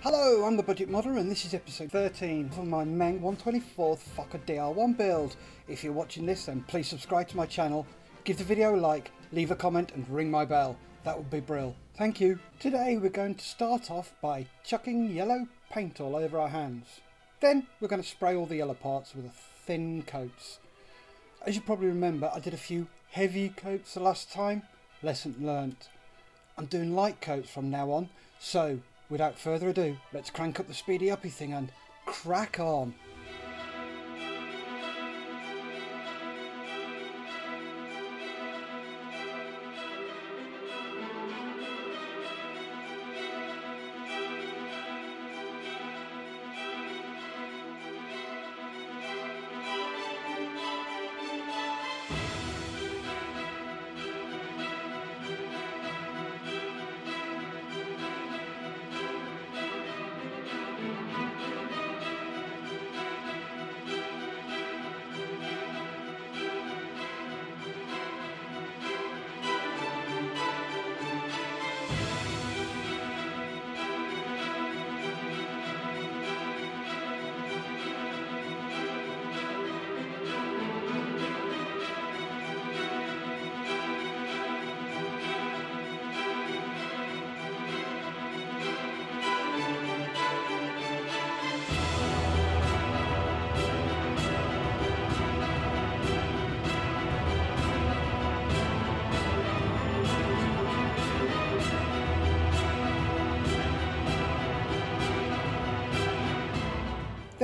Hello, I'm the Budget Modeller and this is episode 13 of my Meng 124th Fokker DR1 build. If you're watching this then please subscribe to my channel, give the video a like, leave a comment and ring my bell. That would be brill. Thank you. Today we're going to start off by chucking yellow paint all over our hands. Then we're going to spray all the yellow parts with a thin coats. As you probably remember I did a few heavy coats the last time. Lesson learnt. I'm doing light coats from now on so Without further ado, let's crank up the speedy uppy thing and crack on.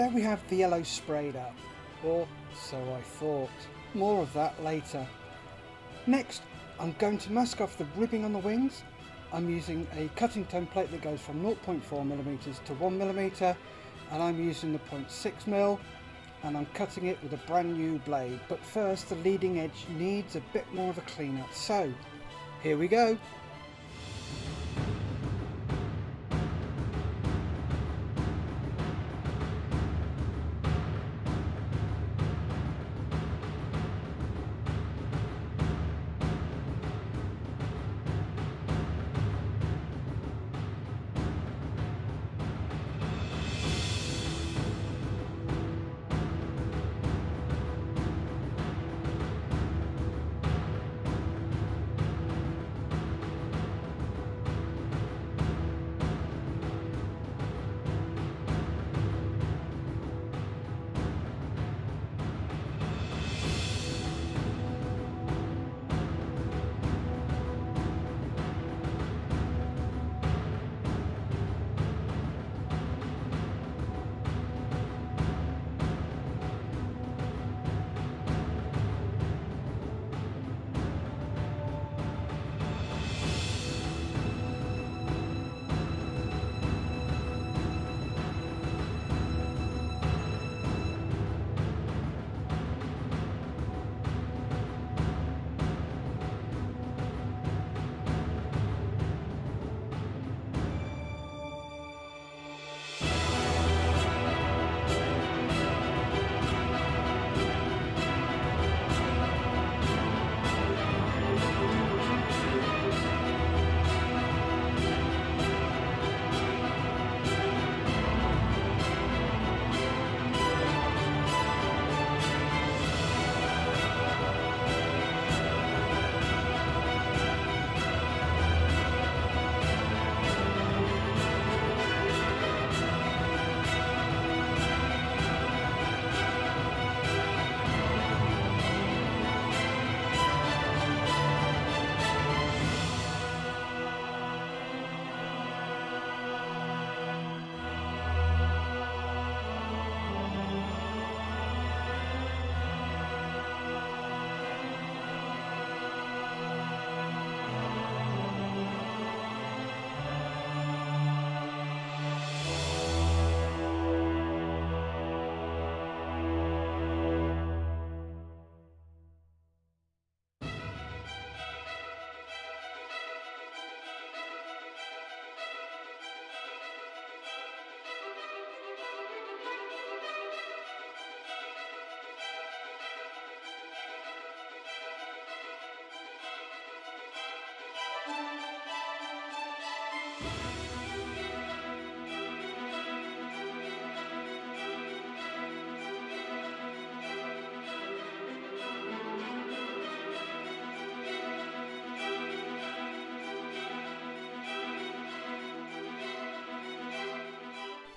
There we have the yellow sprayed up, or so I thought. More of that later. Next, I'm going to mask off the ribbing on the wings. I'm using a cutting template that goes from 0.4mm to 1mm and I'm using the 0.6mm and I'm cutting it with a brand new blade. But first the leading edge needs a bit more of a clean up. So here we go.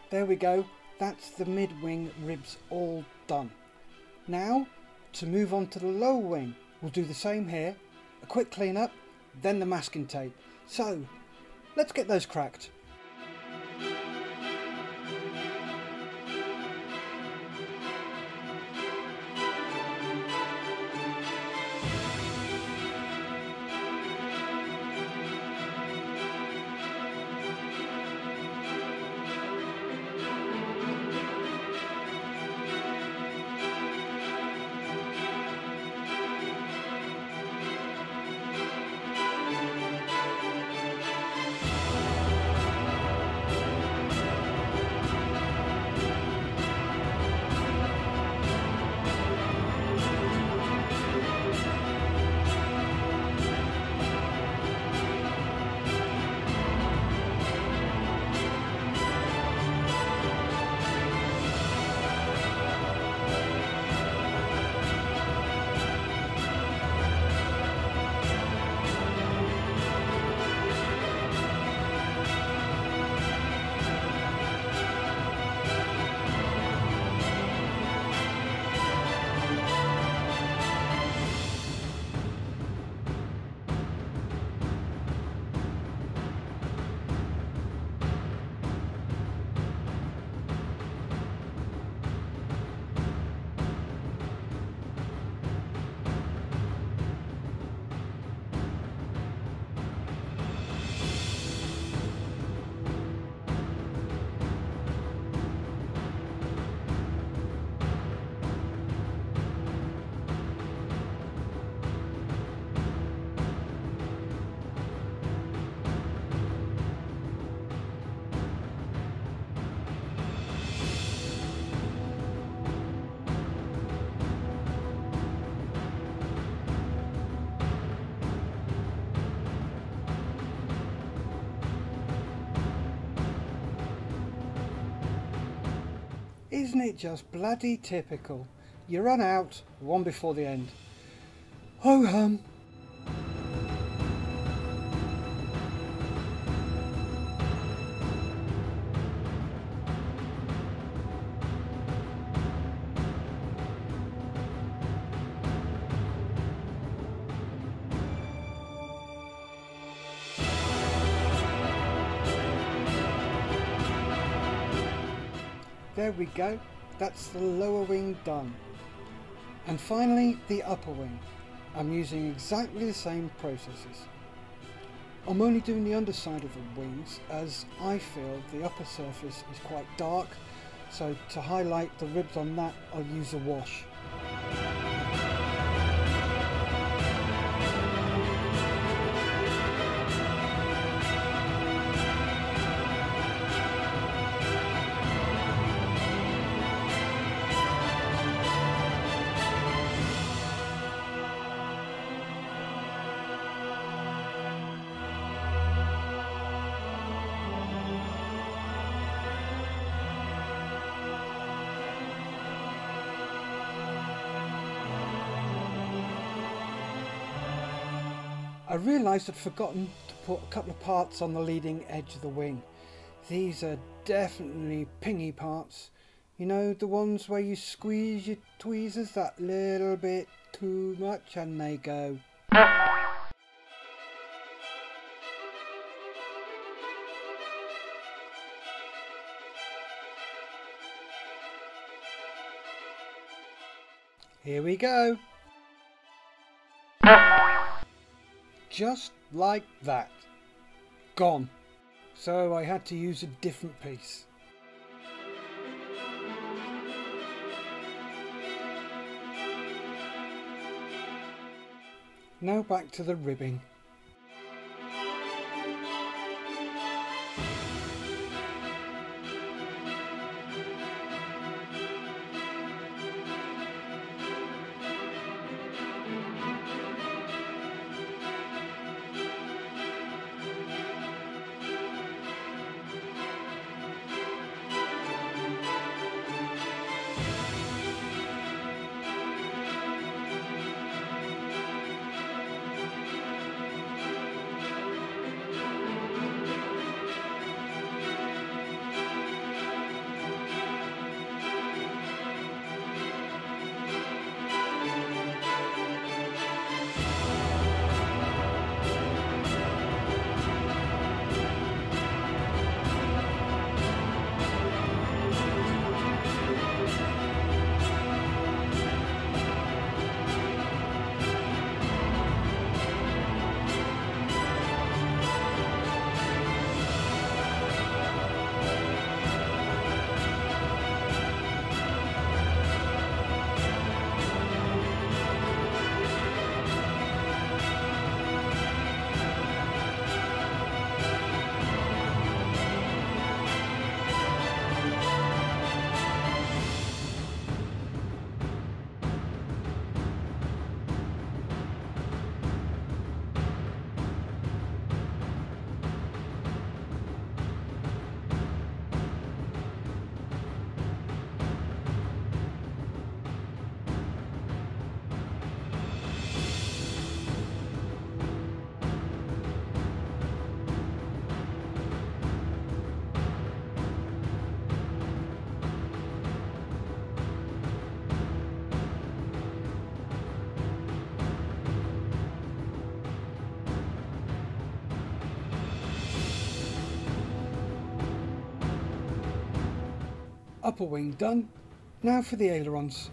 There we go, that's the mid-wing ribs all done. Now, to move on to the lower wing, we'll do the same here, a quick clean up, then the masking tape. So, let's get those cracked. Isn't it just bloody typical? You run out, one before the end. Ho hum. There we go, that's the lower wing done. And finally the upper wing. I'm using exactly the same processes. I'm only doing the underside of the wings as I feel the upper surface is quite dark so to highlight the ribs on that I'll use a wash. Realised I'd forgotten to put a couple of parts on the leading edge of the wing. These are definitely pingy parts. You know, the ones where you squeeze your tweezers that little bit too much and they go. Here we go. Just like that. Gone. So I had to use a different piece. Now back to the ribbing. Upper wing done. Now for the ailerons.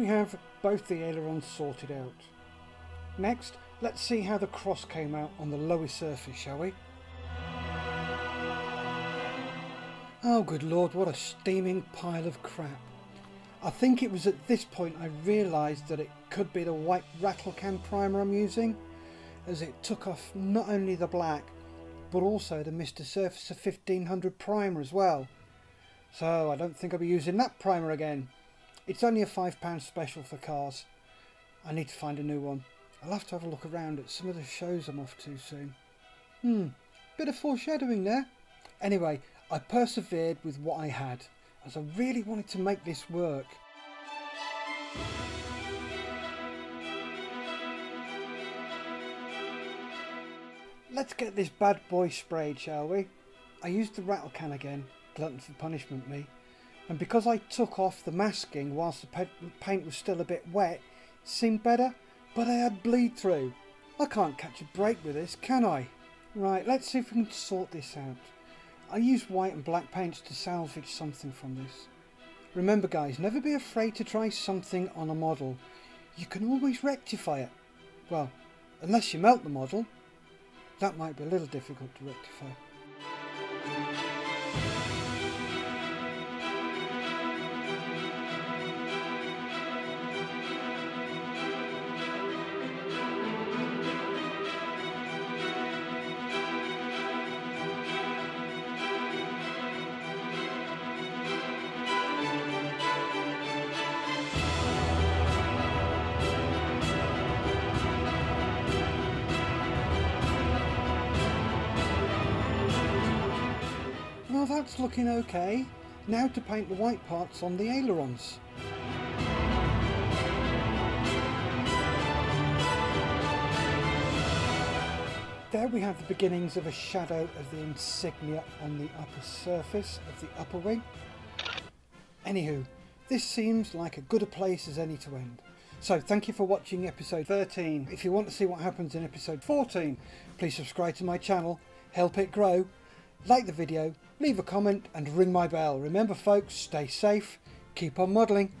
We have both the ailerons sorted out. Next, let's see how the cross came out on the lowest surface, shall we? Oh good lord, what a steaming pile of crap. I think it was at this point I realised that it could be the white rattle can primer I'm using, as it took off not only the black, but also the Mr Surfacer 1500 primer as well. So I don't think I'll be using that primer again. It's only a £5 special for cars. I need to find a new one. I'll have to have a look around at some of the shows I'm off to soon. Hmm, bit of foreshadowing there. Anyway, I persevered with what I had, as I really wanted to make this work. Let's get this bad boy sprayed, shall we? I used the rattle can again, glutton for punishment me and because I took off the masking whilst the paint was still a bit wet, seemed better, but I had bleed through. I can't catch a break with this, can I? Right, let's see if we can sort this out. I used white and black paints to salvage something from this. Remember guys, never be afraid to try something on a model. You can always rectify it. Well, unless you melt the model. That might be a little difficult to rectify. That's looking okay. Now to paint the white parts on the ailerons. There we have the beginnings of a shadow of the insignia on the upper surface of the upper wing. Anywho, this seems like a good a place as any to end. So thank you for watching episode 13. If you want to see what happens in episode 14, please subscribe to my channel, help it grow, like the video, leave a comment and ring my bell. Remember folks, stay safe, keep on modelling.